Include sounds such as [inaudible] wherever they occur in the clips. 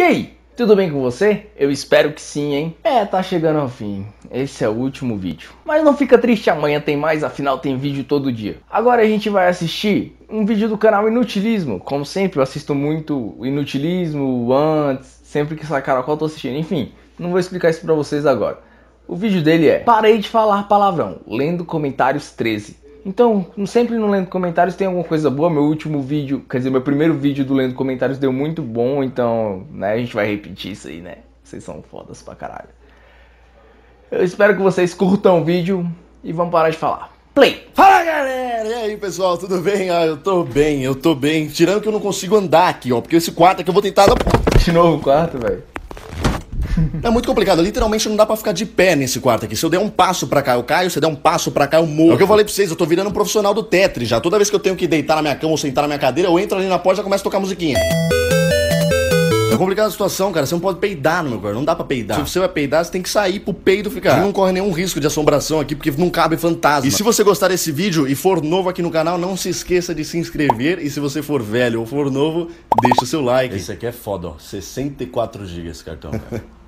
E aí, tudo bem com você? Eu espero que sim, hein? É, tá chegando ao fim. Esse é o último vídeo. Mas não fica triste, amanhã tem mais, afinal tem vídeo todo dia. Agora a gente vai assistir um vídeo do canal Inutilismo. Como sempre, eu assisto muito Inutilismo, antes, sempre que sai caracol eu tô assistindo. Enfim, não vou explicar isso pra vocês agora. O vídeo dele é Parei de falar palavrão, lendo comentários 13. Então, sempre no Lendo Comentários tem alguma coisa boa. Meu último vídeo, quer dizer, meu primeiro vídeo do Lendo Comentários deu muito bom, então, né, a gente vai repetir isso aí, né? Vocês são fodas pra caralho. Eu espero que vocês curtam o vídeo e vamos parar de falar. Play! Fala galera! E aí pessoal, tudo bem? Ah, eu tô bem, eu tô bem. Tirando que eu não consigo andar aqui, ó, porque esse quarto aqui eu vou tentar. De novo o quarto, velho. [laughs] É muito complicado, literalmente não dá pra ficar de pé nesse quarto aqui. Se eu der um passo pra cá, eu caio, se eu der um passo pra cá, eu morro. É o que eu falei pra vocês, eu tô virando um profissional do Tetris já. Toda vez que eu tenho que deitar na minha cama ou sentar na minha cadeira, eu entro ali na porta e começo a tocar musiquinha. É complicada a situação, cara. Você não pode peidar no meu quarto. Não dá pra peidar. Se você vai peidar, você tem que sair pro peido ficar. Não corre nenhum risco de assombração aqui, porque não cabe fantasma. E se você gostar desse vídeo e for novo aqui no canal, não se esqueça de se inscrever. E se você for velho ou for novo, deixa o seu like. Esse aqui é foda, ó. 64 GB esse cartão, cara. [laughs]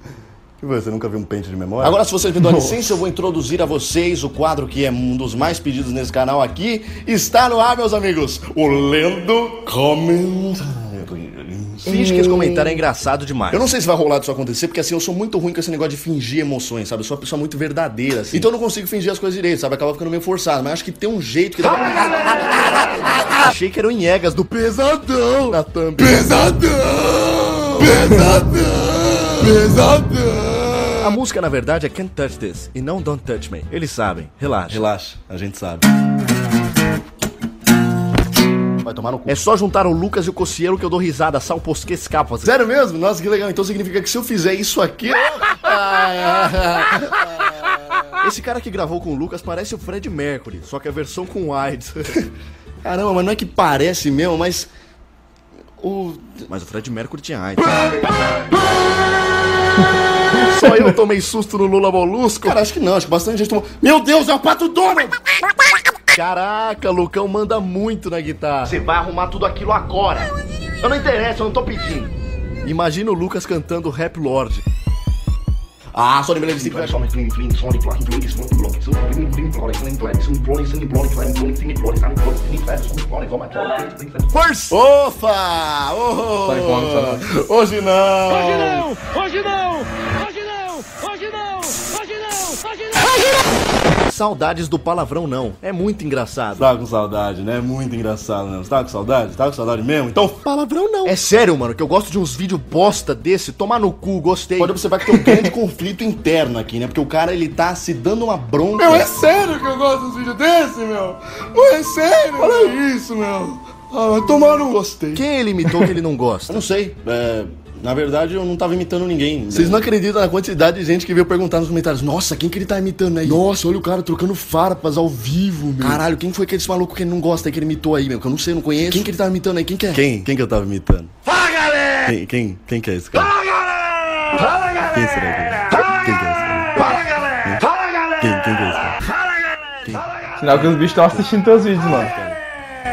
Que você nunca viu um pente de memória? Agora, se vocês me dão licença, eu vou introduzir a vocês o quadro que é um dos mais pedidos nesse canal aqui. Está no ar, meus amigos, o Lendo Comentário. Finge que esse comentário é engraçado demais. Eu não sei se vai rolar disso acontecer, porque assim, eu sou muito ruim com esse negócio de fingir emoções, sabe? Eu sou uma pessoa muito verdadeira, assim. Então eu não consigo fingir as coisas direito, sabe? Acaba ficando meio forçado. Mas acho que tem um jeito que dá pra... [laughs] Achei que era o Inhegas do Pesadão na thumb. Pesadão! Pesadão! Pesadão! A música, na verdade, é Can't Touch This e não Don't Touch Me. Eles sabem. Relaxa. Relaxa, a gente sabe. Vai tomar no cu. É só juntar o Lucas e o Cocielo que eu dou risada, sal posque escapa. Sério mesmo? Nossa, que legal. Então significa que se eu fizer isso aqui. [laughs] Esse cara que gravou com o Lucas parece o Fred Mercury, só que a versão com AIDS. [laughs] Caramba, mas não é que parece mesmo, mas. O. Mas o Fred Mercury tinha AIDS. [laughs] Só eu tomei susto no Lula Molusco? Cara, acho que não, acho que bastante gente tomou. Meu Deus, é o Pato Donald! Caraca, Lucão manda muito na guitarra. Você vai arrumar tudo aquilo agora. Eu não interessa, eu não tô pedindo. Imagina o Lucas cantando Rap Lord. Ah, só lembrando de Força! Ofa! Oh! Hoje não! Hoje não! Hoje não! Saudades do palavrão não. É muito engraçado. Tá com saudade, né? Muito engraçado mesmo. Você tá com saudade? Tá com saudade mesmo? Então, palavrão não. É sério, mano, que eu gosto de uns vídeos bosta desse. Tomar no cu, gostei. Pode observar que tem um grande [laughs] conflito interno aqui, né? Porque o cara, ele tá se dando uma bronca. Meu, é sério que eu gosto dos vídeos desse, meu? Meu, é sério? Olha isso, meu. Ah, vai tomar no... Gostei. Quem ele imitou que ele não gosta? Eu não sei. É... Na verdade, eu não tava imitando ninguém. Vocês não acreditam na quantidade de gente que veio perguntar nos comentários: Nossa, quem que ele tá imitando aí? Nossa, olha o cara trocando farpas ao vivo, meu. Caralho, quem foi aquele maluco que ele não gosta aí que ele imitou aí, meu? Que eu não sei, eu não conheço. Quem que ele tava imitando aí? Quem que é? Quem? Quem que eu tava imitando? Fala, galera! Quem, quem, quem que é esse cara? Fala, galera! Fala, galera! Quem será que é? Fala, Quem que é esse cara? Fala, galera! Fala, galera! Quem, quem que é esse cara? Fala, galera! Sinal que os bichos estão assistindo teus vídeos, mano.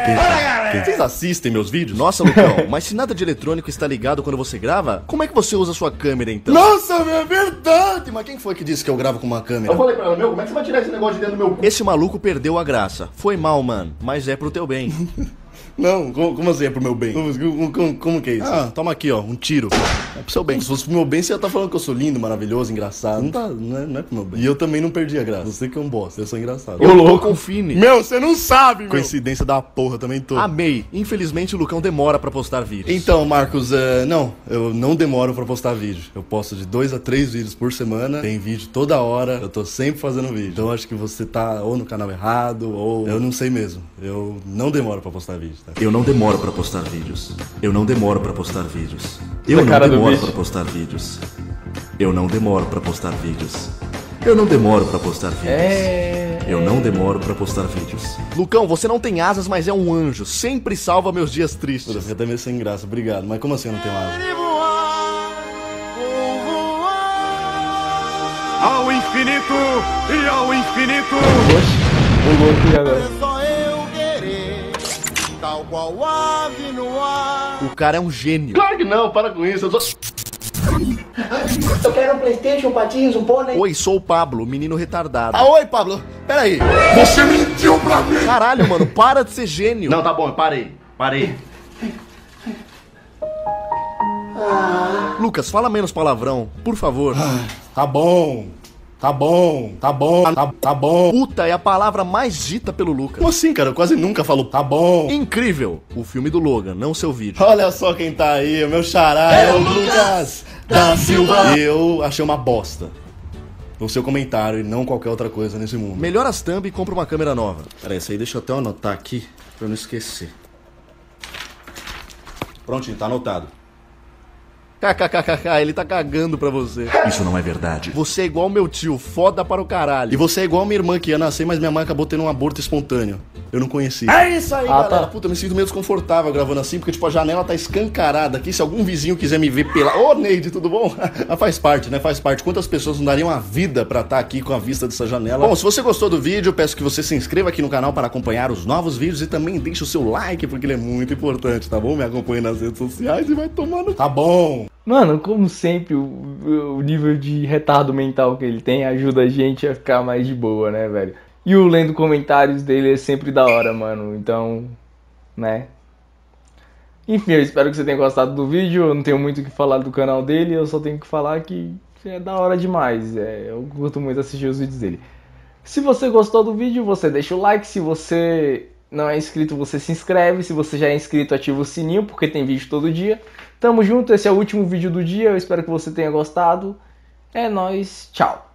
Quem, Fala, galera! Quem? Vocês assistem meus vídeos? Nossa, Lucão, mas se nada de eletrônico está ligado quando você grava, como é que você usa a sua câmera então? Nossa, é verdade! Mas quem foi que disse que eu gravo com uma câmera? Eu falei pra ela, meu, como é que você vai tirar esse negócio de dentro do meu cu? Esse maluco perdeu a graça. Foi mal, mano, mas é pro teu bem. [laughs] Não, como, como assim é pro meu bem? Como, como- como- que é isso? Ah, toma aqui, ó, um tiro. É pro seu bem. Se fosse pro meu bem, você ia estar falando que eu sou lindo, maravilhoso, engraçado. Não tá, não é, não é pro meu bem. E eu também não perdi a graça. Você que é um bosta, eu sou engraçado. Eu tô com fine. Meu, você não sabe, meu! Coincidência da porra também tô. Amei. Infelizmente o Lucão demora pra postar vídeos. Então, Marcos, é, não, eu não demoro pra postar vídeo. Eu posto de dois a três vídeos por semana. Tem vídeo toda hora. Eu tô sempre fazendo vídeo. Então acho que você tá ou no canal errado, ou eu não sei mesmo. Eu não demoro pra postar vídeo, tá? Eu não demoro pra postar vídeos. Eu não demoro pra postar vídeos. Eu não demoro pra postar vídeos. Eu não demoro pra postar vídeos. Eu não demoro pra postar vídeos. É. Eu não demoro pra postar vídeos. Lucão, você não tem asas, mas é um anjo. Sempre salva meus dias tristes. fica até meio sem graça, obrigado. Mas como assim eu não tenho asa? Ao infinito e ao infinito! O louco agora. Tal qual ave no ar. O cara é um gênio. Claro que não, para com isso. Eu sou... Eu quero um Playstation, um patins, um pônei. Oi, sou o Pablo, menino retardado. Ah, oi, Pablo. Pera aí. Você mentiu pra mim! Caralho, mano, para de ser gênio. Não, tá bom, parei. Parei. Lucas, fala menos palavrão, por favor. Tá bom. Tá bom. Tá bom. Tá, tá bom. Puta é a palavra mais dita pelo Lucas. Como assim, cara? Eu quase nunca falo tá bom. Incrível! O filme do Logan, não seu vídeo. Olha só quem tá aí, o meu xará é, o Lucas da Silva. Eu achei uma bosta. O seu comentário e não qualquer outra coisa nesse mundo. Melhora as thumb e compra uma câmera nova. Peraí, isso aí deixa eu até anotar aqui pra eu não esquecer. Prontinho, tá anotado. KKKKK, ele tá cagando pra você. Isso não é verdade. Você é igual meu tio, foda para o caralho. E você é igual minha irmã que ia nascer, mas minha mãe acabou tendo um aborto espontâneo. Eu não conheci. É isso aí, Ah, galera. tá. Puta, eu me sinto meio desconfortável gravando assim, porque, tipo, a janela tá escancarada aqui. Se algum vizinho quiser me ver pela. Ô, Neide, tudo bom? [laughs] Faz parte, né? Faz parte. Quantas pessoas não dariam a vida pra estar aqui com a vista dessa janela? Bom, se você gostou do vídeo, peço que você se inscreva aqui no canal para acompanhar os novos vídeos e também deixe o seu like, porque ele é muito importante, tá bom? Me acompanhe nas redes sociais e vai tomando. Tá bom. Mano, como sempre, o, o nível de retardo mental que ele tem ajuda a gente a ficar mais de boa, né, velho? E o lendo comentários dele é sempre da hora, mano. Então, né? Enfim, eu espero que você tenha gostado do vídeo. Eu não tenho muito o que falar do canal dele, eu só tenho que falar que é da hora demais. É, eu curto muito assistir os vídeos dele. Se você gostou do vídeo, você deixa o like. Se você não é inscrito, você se inscreve. Se você já é inscrito, ativa o sininho, porque tem vídeo todo dia. Tamo junto, esse é o último vídeo do dia. Eu espero que você tenha gostado. É nóis, tchau.